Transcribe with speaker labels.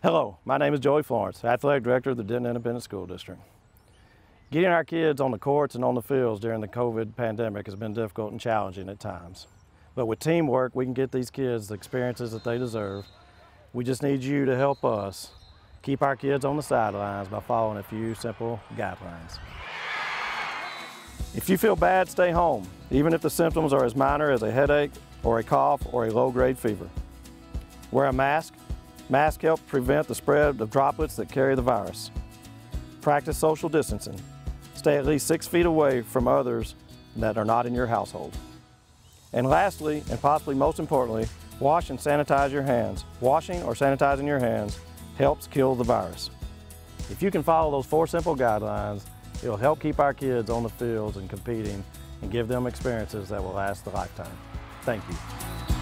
Speaker 1: Hello, my name is Joey Florence, Athletic Director of the Denton Independent School District. Getting our kids on the courts and on the fields during the COVID pandemic has been difficult and challenging at times. But with teamwork, we can get these kids the experiences that they deserve. We just need you to help us keep our kids on the sidelines by following a few simple guidelines. If you feel bad, stay home, even if the symptoms are as minor as a headache or a cough or a low-grade fever. Wear a mask. Masks help prevent the spread of droplets that carry the virus. Practice social distancing. Stay at least six feet away from others that are not in your household. And lastly, and possibly most importantly, wash and sanitize your hands. Washing or sanitizing your hands helps kill the virus. If you can follow those four simple guidelines, it'll help keep our kids on the fields and competing and give them experiences that will last a lifetime. Thank you.